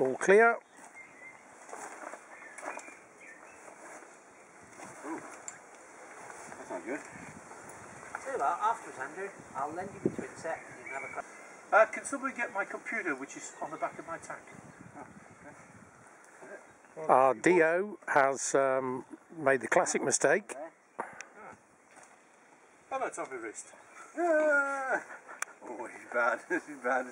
All clear. Ooh. That's not good. Tell that, afterwards, Andrew, I'll lend you the twin set and you can. Uh, can somebody get my computer, which is on the back of my tank? Our DO has um, made the classic mistake Oh, no, it's on my wrist. Ah! Oh, this is bad. This is bad.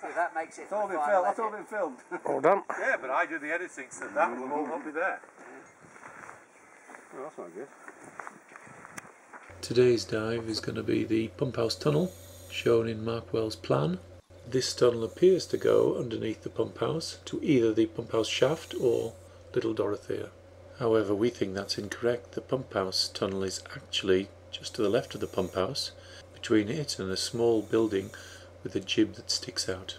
So that makes it. It's all been filmed. That's all been filmed. All done. Yeah, but I do the editing, so that will all not be there. Oh, that's not good. Today's dive is going to be the pump house tunnel shown in Markwell's plan. This tunnel appears to go underneath the pump house to either the pump house shaft or Little Dorothea. However, we think that's incorrect. The pump house tunnel is actually just to the left of the pump house, between it and a small building with a jib that sticks out.